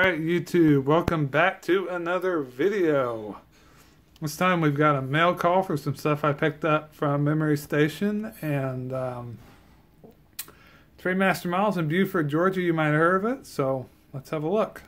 Alright YouTube, welcome back to another video. This time we've got a mail call for some stuff I picked up from Memory Station and um, Trainmaster Miles in Buford, Georgia. You might have heard of it, so let's have a look.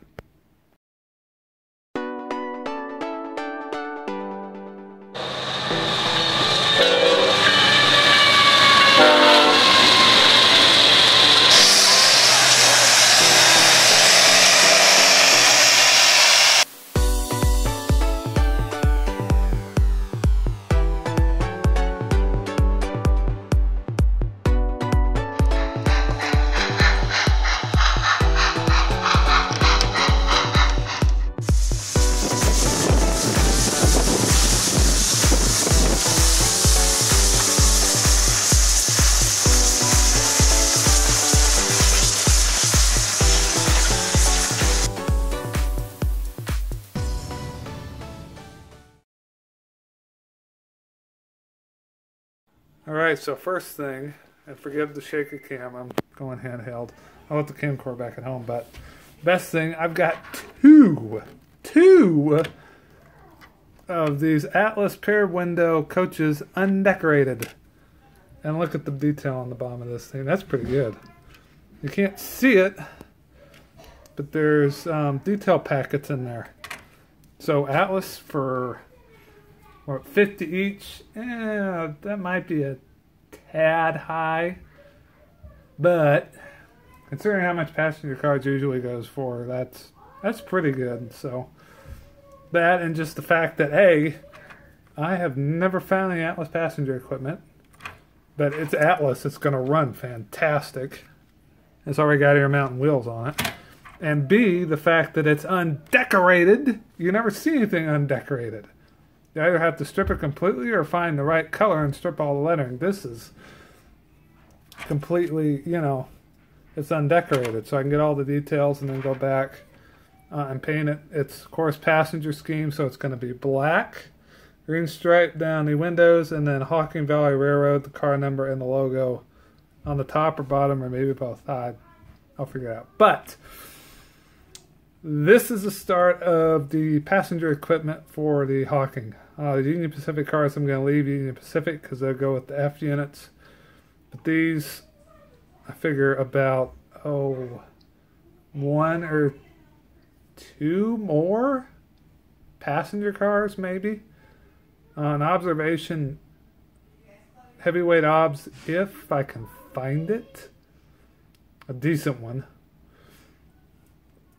All right, so first thing, and forgive the shaky cam, I'm going handheld. I left the camcorder back at home, but best thing, I've got two, two of these Atlas pair window coaches undecorated. And look at the detail on the bottom of this thing. That's pretty good. You can't see it, but there's um, detail packets in there. So Atlas for or 50 each. Yeah, that might be a tad high. But considering how much passenger cars usually goes for, that's that's pretty good. So that and just the fact that A, I have never found any Atlas passenger equipment. But it's Atlas, it's gonna run fantastic. It's already got air mountain wheels on it. And B, the fact that it's undecorated. You never see anything undecorated. You either have to strip it completely or find the right color and strip all the lettering. This is completely, you know, it's undecorated. So I can get all the details and then go back uh, and paint it. It's, of course, passenger scheme, so it's going to be black. Green stripe down the windows, and then Hocking Valley Railroad, the car number and the logo on the top or bottom, or maybe both. I, I'll figure it out. But this is the start of the passenger equipment for the Hocking. Uh, the Union Pacific cars, I'm going to leave Union Pacific because they'll go with the F units. But these, I figure about, oh, one or two more passenger cars, maybe. Uh, an observation, heavyweight obs, if I can find it. A decent one.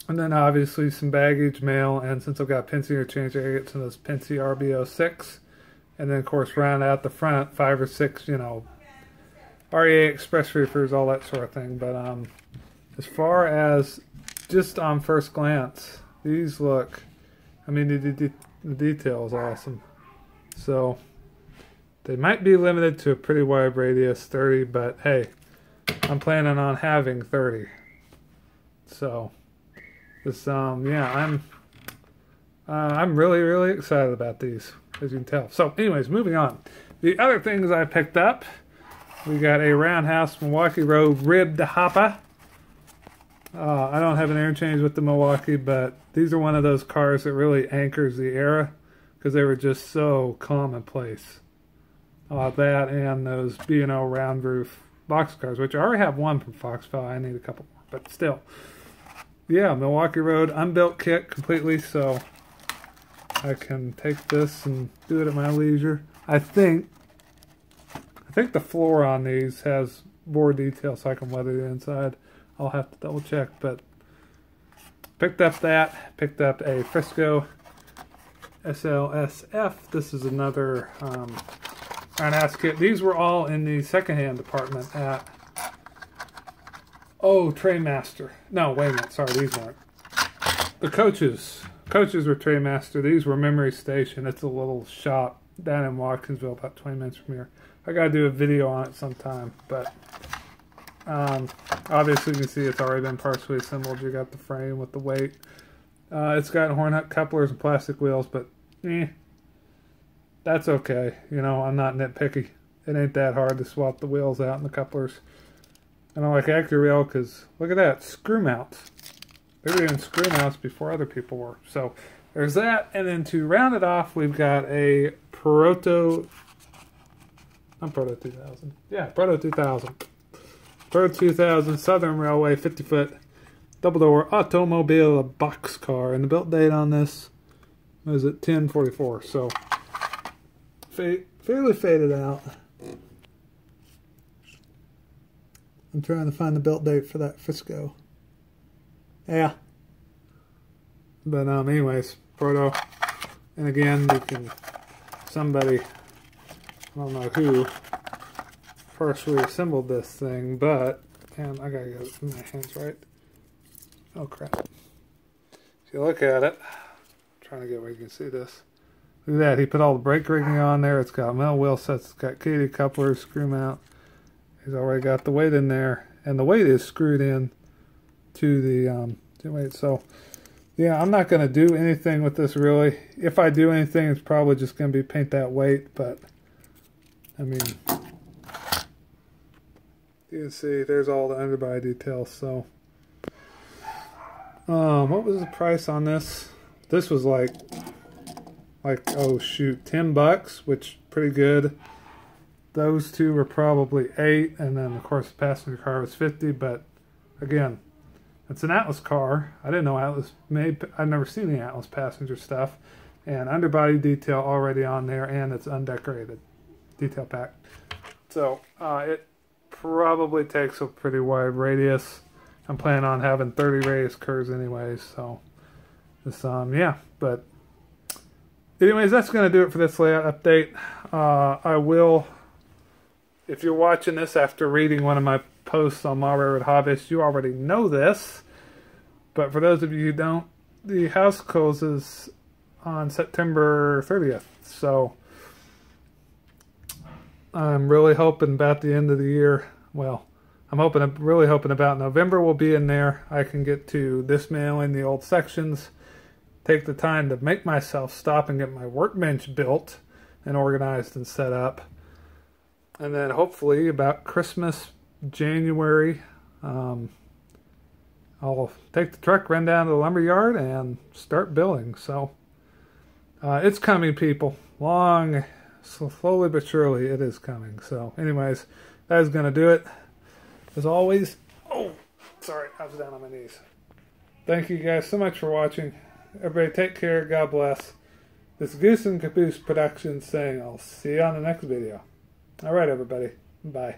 And then obviously some baggage, mail, and since I've got Pennsy interchange, I get some of those Pennsy RB06. And then, of course, round out the front, five or six, you know, REA Express reefers, all that sort of thing. But um, as far as just on first glance, these look, I mean, the, the, the detail is awesome. So they might be limited to a pretty wide radius, 30, but hey, I'm planning on having 30. So... This, um, yeah, I'm, uh, I'm really, really excited about these, as you can tell. So, anyways, moving on. The other things I picked up, we got a Roundhouse Milwaukee Road ribbed hopper. Uh, I don't have an interchange with the Milwaukee, but these are one of those cars that really anchors the era because they were just so commonplace. Uh, that and those B&O round roof box cars, which I already have one from Foxville. I need a couple more, but still yeah, Milwaukee Road unbuilt kit completely, so I can take this and do it at my leisure. I think I think the floor on these has more detail so I can weather the inside. I'll have to double check, but picked up that, picked up a Frisco SLSF. This is another um, Roundhouse kit. These were all in the secondhand department at Oh, Trainmaster. No, wait a minute. Sorry, these weren't. The coaches. Coaches were Trainmaster. These were Memory Station. It's a little shop down in Watkinsville, about 20 minutes from here. I got to do a video on it sometime, but um, obviously you can see it's already been partially assembled. You got the frame with the weight. Uh, it's got horn hook couplers and plastic wheels, but eh, that's okay. You know, I'm not nitpicky. It ain't that hard to swap the wheels out and the couplers. And I like Accurail because look at that, screw mounts. they were doing screw mounts before other people were. So there's that. And then to round it off, we've got a Proto. Not Proto 2000. Yeah, Proto 2000. Proto 2000 Southern Railway 50 foot double door automobile box car. And the built date on this was at 1044. So fairly faded out. I'm trying to find the built date for that Frisco. Yeah. But um, anyways, proto. And again, you can somebody I don't know who partially assembled this thing, but and I gotta get my hands right. Oh crap! If you look at it, I'm trying to get where you can see this. Look at that. He put all the brake rigging on there. It's got metal wheel sets. It's got Kadee couplers, screw mount. He's already got the weight in there, and the weight is screwed in to the um, to weight. So, yeah, I'm not going to do anything with this really. If I do anything, it's probably just going to be paint that weight. But I mean, you can see there's all the underbody details. So, um, what was the price on this? This was like, like oh shoot, ten bucks, which pretty good. Those two were probably eight, and then of course the passenger car was fifty. But again, it's an Atlas car. I didn't know Atlas made. I've never seen the Atlas passenger stuff, and underbody detail already on there, and it's undecorated detail pack. So uh, it probably takes a pretty wide radius. I'm planning on having 30 radius curves anyways, so this um yeah, but anyways, that's gonna do it for this layout update. Uh, I will if you're watching this after reading one of my posts on Model Railroad Hobbyist, you already know this. But for those of you who don't, the house closes on September 30th. So I'm really hoping about the end of the year. Well, I'm hoping, really hoping about November will be in there. I can get to dismantling the old sections, take the time to make myself stop and get my workbench built and organized and set up and then hopefully about Christmas, January, um, I'll take the truck, run down to the lumber yard, and start building. So uh, it's coming, people. Long, slowly but surely, it is coming. So, anyways, that is going to do it. As always, oh, sorry, I was down on my knees. Thank you guys so much for watching. Everybody, take care. God bless. This Goose and Caboose production saying I'll see you on the next video. All right, everybody. Bye.